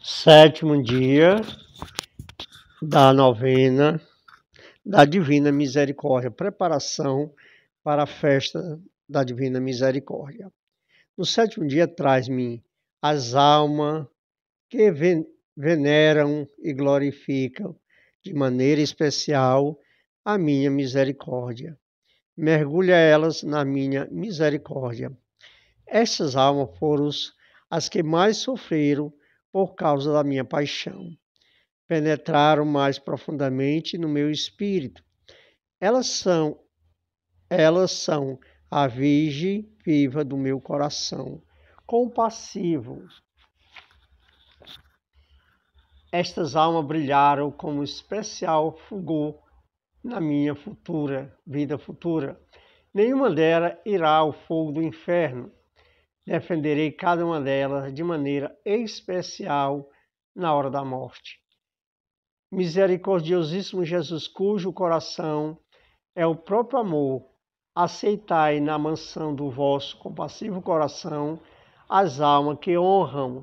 sétimo dia da novena da Divina Misericórdia, preparação para a festa da Divina Misericórdia. No sétimo dia traz-me as almas que veneram e glorificam de maneira especial a minha misericórdia. Mergulha elas na minha misericórdia. Essas almas foram as que mais sofreram por causa da minha paixão. Penetraram mais profundamente no meu espírito. Elas são elas são a virgem viva do meu coração, compassivo. Estas almas brilharam como especial fulgor na minha futura vida futura. Nenhuma delas irá ao fogo do inferno, defenderei cada uma delas de maneira especial na hora da morte. Misericordiosíssimo Jesus, cujo coração é o próprio amor, aceitai na mansão do vosso compassivo coração as almas que honram,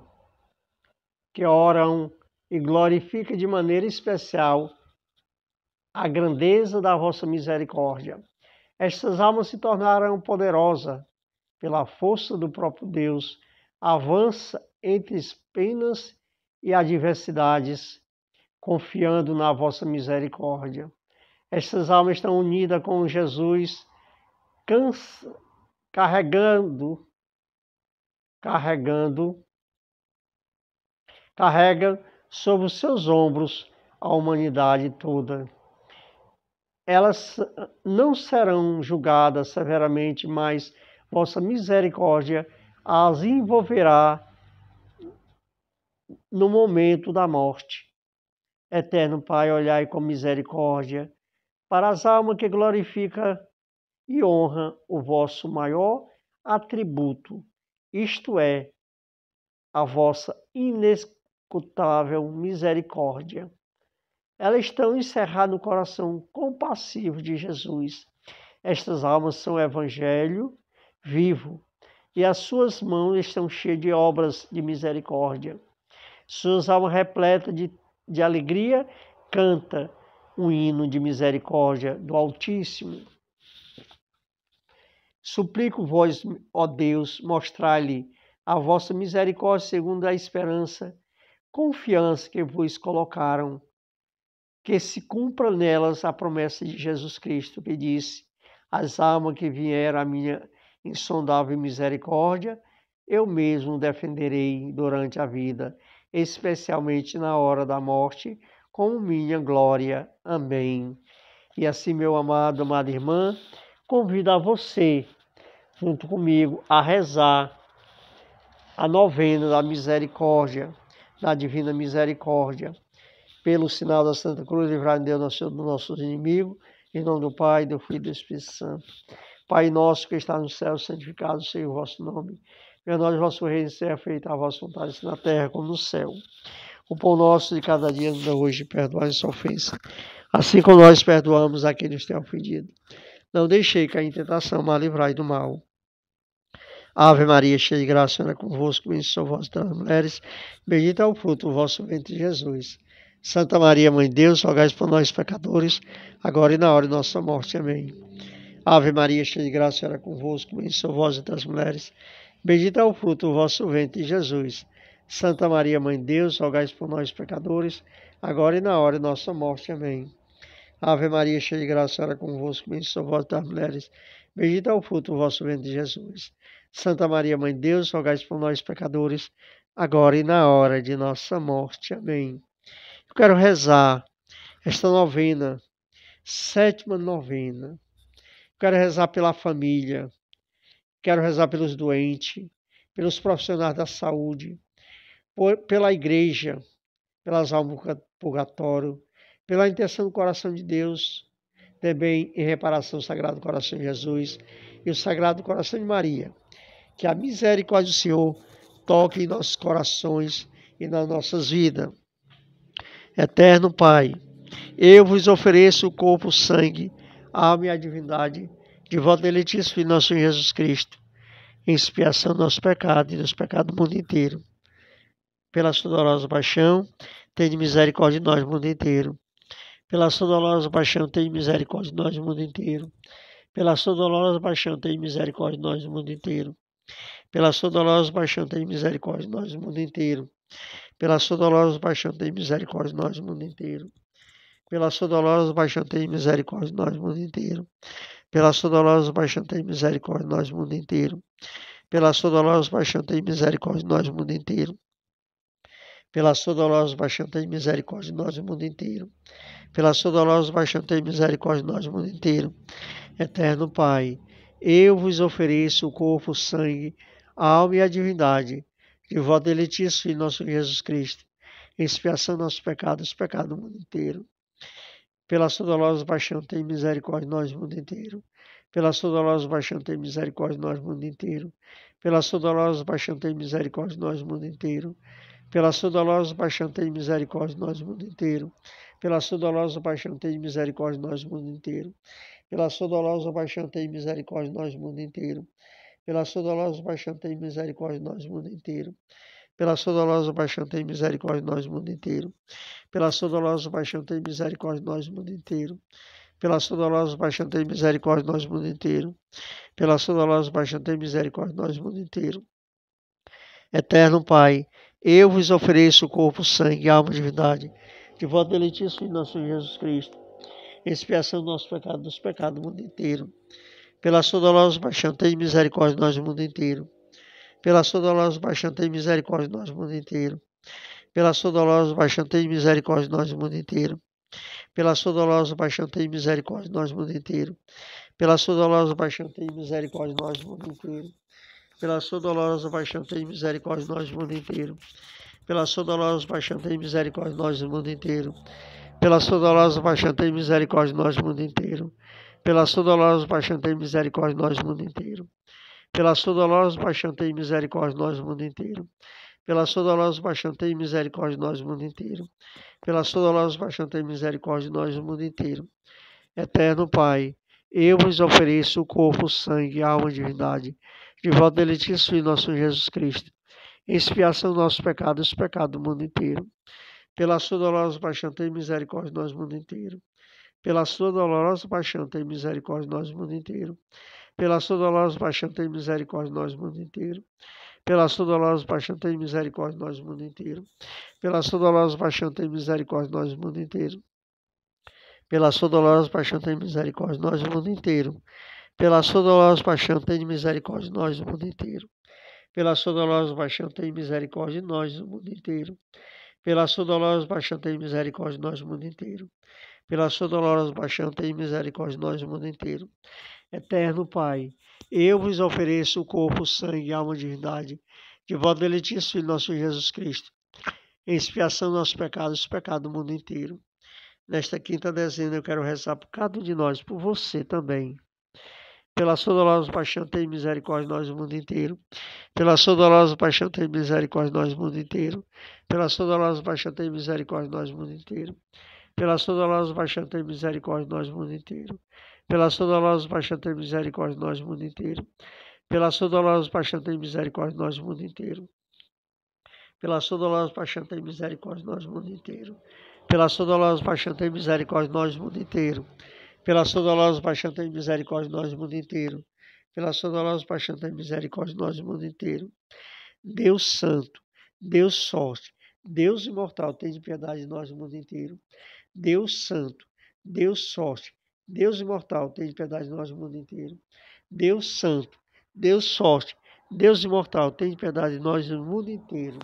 que oram e glorificam de maneira especial a grandeza da vossa misericórdia. Estas almas se tornaram poderosas pela força do próprio Deus, avança entre penas e adversidades, confiando na vossa misericórdia. Estas almas estão unidas com Jesus, cansa, carregando, carregando, carrega sobre os seus ombros a humanidade toda. Elas não serão julgadas severamente, mas vossa misericórdia as envolverá no momento da morte. Eterno Pai, olhai com misericórdia para as almas que glorifica e honra o vosso maior atributo, isto é, a vossa inescutável misericórdia. Elas estão encerradas no coração compassivo de Jesus. Estas almas são Evangelho vivo, e as suas mãos estão cheias de obras de misericórdia. Suas almas repletas de, de alegria canta um hino de misericórdia do Altíssimo. Suplico vós, ó Deus, mostrai-lhe a vossa misericórdia segundo a esperança, confiança que vos colocaram, que se cumpra nelas a promessa de Jesus Cristo, que disse: As almas que vieram à minha insondável misericórdia, eu mesmo defenderei durante a vida, especialmente na hora da morte, com minha glória. Amém. E assim, meu amado, amada irmã, convido a você, junto comigo, a rezar a novena da misericórdia, da divina misericórdia, pelo sinal da Santa Cruz, livrar Deus dos nossos inimigos, em nome do Pai, do Filho e do Espírito Santo. Pai nosso que está no céu, santificado seja o vosso nome. Venha nós o vosso reino, seja feita a vossa vontade, assim na terra como no céu. O pão nosso de cada dia nos dá hoje, perdoai nossa ofensa, assim como nós perdoamos a quem nos tem ofendido. Não deixei cair em tentação, mas livrai do mal. Ave Maria, cheia de graça, é convosco, bendita sois vós das mulheres, bendito é o fruto do vosso ventre, Jesus. Santa Maria, Mãe de Deus, rogai por nós, pecadores, agora e na hora de nossa morte. Amém. Ave Maria, cheia de graça, era convosco, bendita vós entre as mulheres, bendito é o fruto do vosso ventre, Jesus. Santa Maria, Mãe de Deus, rogai por nós, pecadores, agora e na hora de nossa morte. Amém. Ave Maria, cheia de graça, era convosco, bendita vós entre as mulheres, bendito é o fruto do vosso ventre, Jesus. Santa Maria, Mãe de Deus, rogai por nós, pecadores, agora e na hora de nossa morte. Amém. Eu quero rezar esta novena, sétima novena, Quero rezar pela família, quero rezar pelos doentes, pelos profissionais da saúde, por, pela igreja, pelas almas do purgatório, pela intenção do coração de Deus, também em reparação ao Sagrado Coração de Jesus e o Sagrado Coração de Maria. Que a misericórdia do Senhor toque em nossos corações e nas nossas vidas. Eterno Pai, eu vos ofereço o corpo, o sangue, alma e a divindade de voto deletíssimo Filho nosso Jesus Cristo, em expiação do nosso pecado e dos pecados do mundo inteiro. Pela sua dolorosa paixão, tem misericórdia de nós, mundo inteiro. Pela sua dolorosa paixão, tem misericórdia de nós, mundo inteiro. Pela sua dolorosa paixão, tem misericórdia de nós, mundo inteiro. Pela sua dolorosa paixão, tem misericórdia de nós, mundo inteiro. Pela sua dolorosa paixão, tem misericórdia de nós, mundo inteiro. Pela sua dolorosa paixão, tem misericórdia de nós, mundo inteiro. Pela sua dolorosa paixão, tem misericórdia de nós, mundo inteiro. Pela sua dolorosa paixão, tem misericórdia de nós, mundo inteiro. Pela sua dolorosa paixão, tem misericórdia de nós, mundo inteiro. Pela sua dolorosa paixão, tem misericórdia de nós, mundo inteiro. Eterno Pai, eu vos ofereço o corpo, o sangue, a alma e a divindade de vosso deletíssimo Filho, nosso Jesus Cristo, em expiação dos nossos pecados, os pecados do mundo inteiro. Pela sua dolorosa paixão, tem misericórdia nós, mundo inteiro. Pela sua dolorosa paixão, tem misericórdia nós, mundo inteiro. Pela sua dolorosa paixão, tem misericórdia nós, mundo inteiro. Pela sua dolorosa paixão, tem misericórdia nós, mundo inteiro. Pela sua dolorosa paixão, tem misericórdia nós, mundo inteiro. Pela sua dolorosa paixão, tem misericórdia nós, mundo inteiro. Pela sua dolorosa paixão, tem misericórdia nós, mundo inteiro. Pela sua dolorosa paixão, tem misericórdia de nós, o mundo inteiro. Pela sua dolorosa paixão, tem misericórdia de nós, o mundo inteiro. Pela sua dolorosa paixão, tem misericórdia de nós, o mundo inteiro. Pela sua dolorosa paixão, tem misericórdia de nós, o mundo inteiro. Eterno Pai, eu vos ofereço o corpo, sangue, alma e divindade de vosso deletíssimo nosso Jesus Cristo, expiação do nosso pecado, dos pecados do mundo inteiro. Pela sua dolorosa paixão, tem misericórdia de nós, o mundo inteiro. Pela sua dolorosa paixão, tem misericórdia de nós, o mundo inteiro. Pela sua dolorosa paixão, tem misericórdia de nós, o mundo inteiro. Pela sua dolorosa paixão, tem misericórdia de nós, o mundo inteiro. Pela sua dolorosa paixão, tem misericórdia de nós, o mundo inteiro. Pela sua dolorosa paixão, tem misericórdia de nós, o mundo inteiro. Pela sua dolorosa paixão, tem misericórdia de nós, o mundo inteiro. Pela sua dolorosa paixão, tem misericórdia de nós, o mundo inteiro. Pela sua dolorosa paixão, tem misericórdia de nós, o mundo inteiro. Pela sua dolorosa paixão, tem misericórdia nós, o mundo inteiro. Pela sua dolorosa paixão, tem misericórdia nós, o mundo inteiro. Pela sua dolorosa paixão, tem misericórdia nós, o mundo inteiro. Eterno Pai, eu vos ofereço o corpo, o sangue, a alma e divindade de volta deletíssimo Filho nosso Jesus Cristo, expiação dos nossos pecados, os pecados do mundo inteiro. Pela sua dolorosa paixão, tem misericórdia nós, o mundo inteiro. Pela sua dolorosa paixão, tem misericórdia nós, o mundo inteiro. Pela sua dolorosa paixão, tem misericórdia de nós, o mundo inteiro. Pela sua dolorosa paixão, tem misericórdia de nós, o mundo inteiro. Pela sua dolorosa paixão, tem misericórdia de nós, o mundo inteiro. Pela sua dolorosa paixão, tem misericórdia de nós, o mundo inteiro. Pela sua dolorosa paixão, tem misericórdia de nós, o mundo inteiro. Pela sua dolorosa paixão, tem misericórdia de nós, o mundo inteiro. Pela sua dolorosa paixão, tem misericórdia de nós, o mundo inteiro. Pela sua dolorosa paixão, tem misericórdia de nós, o mundo inteiro. Eterno Pai, eu vos ofereço o corpo, sangue, alma e divindade de vosso deletíssimo Filho nosso Jesus Cristo, em expiação dos nossos pecados, os pecados do mundo inteiro. Nesta quinta dezena eu quero rezar por cada um de nós, por você também. Pela sua dolorosa paixão, tem misericórdia de nós o mundo inteiro. Pela sua dolorosa paixão, tem misericórdia de nós o mundo inteiro. Pela sua dolorosa paixão, tem misericórdia de nós o mundo inteiro. Pela sua dolorosa paixão, tem misericórdia de nós mundo inteiro. Pela sua dolorosa paixão, tem misericórdia de nós mundo inteiro. Pela sua dolorosa paixão, tem misericórdia de nós mundo inteiro. Pela sua dolorosa paixão, tem misericórdia de nós mundo inteiro. Pela sua dolorosa paixão, tem misericórdia de nós mundo inteiro. Pela sua dolorosa paixão, tem misericórdia de nós mundo inteiro. Pela sua dolorosa paixão, tem misericórdia de nós mundo inteiro. Deus Santo, Deus Sorte, Deus Imortal, tem piedade de nós mundo inteiro. Deus Santo, Deus Sorte, Deus imortal, tem piedade de nós o mundo inteiro. Deus santo, Deus forte, Deus imortal, tem piedade de nós o mundo inteiro.